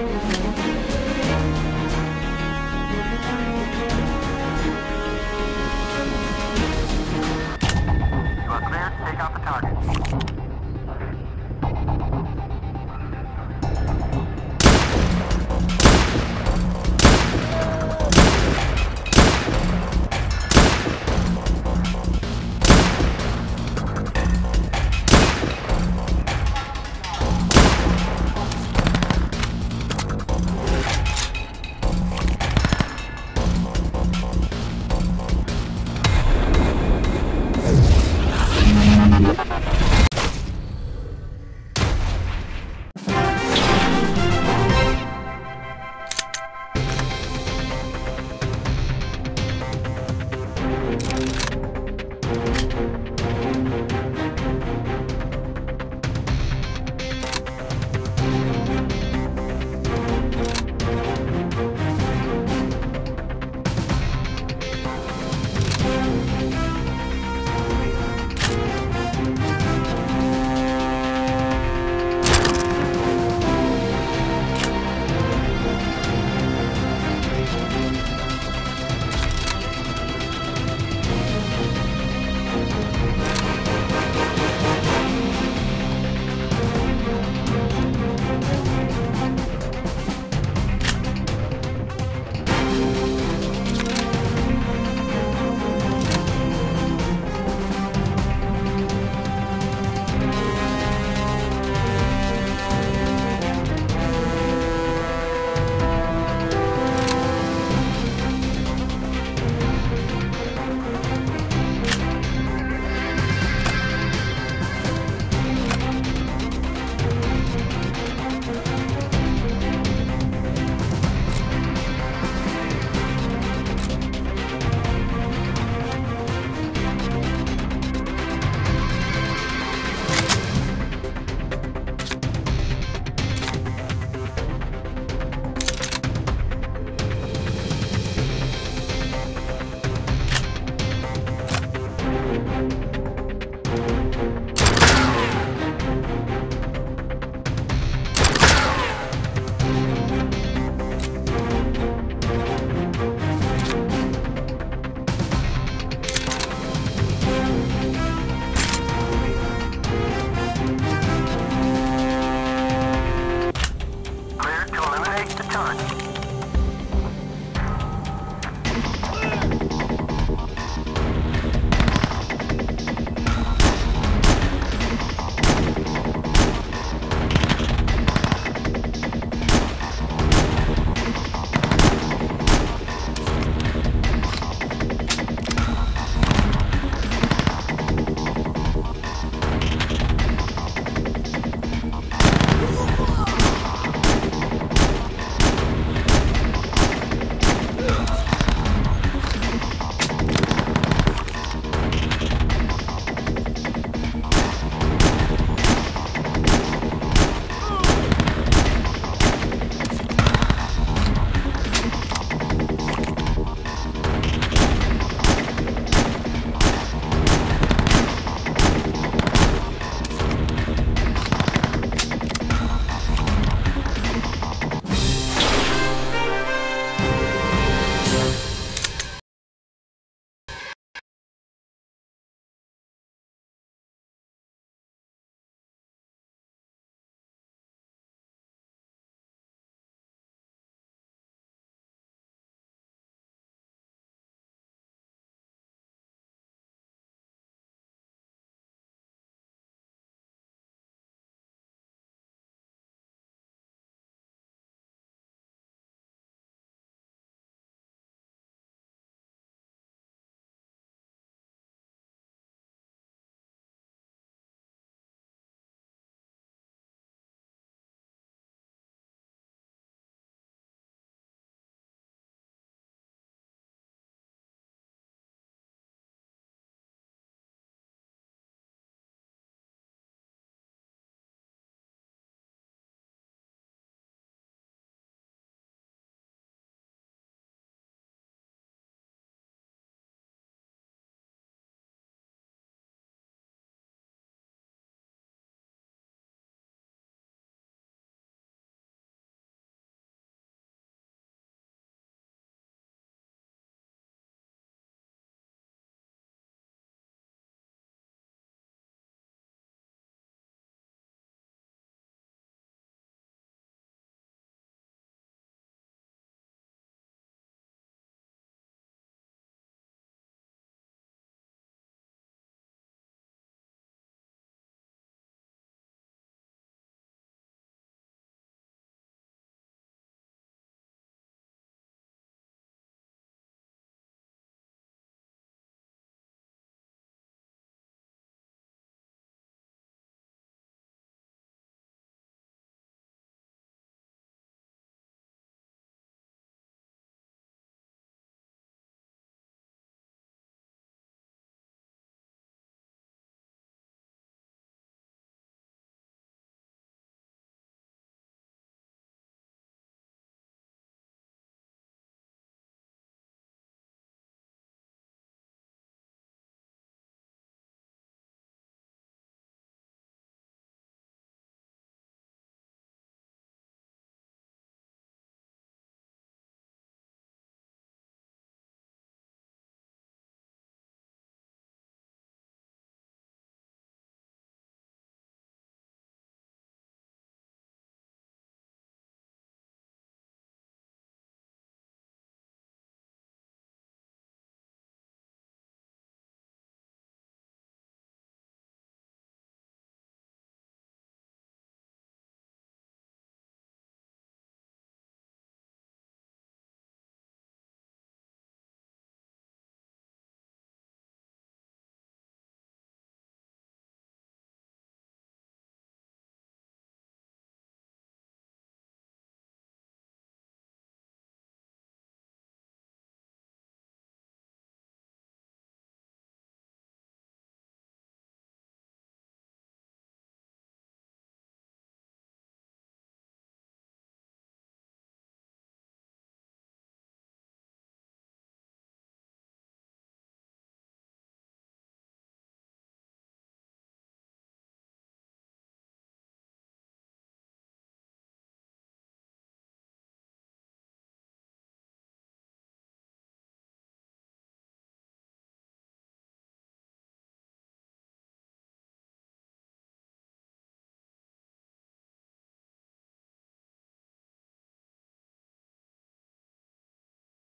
You are cleared. Take out the target.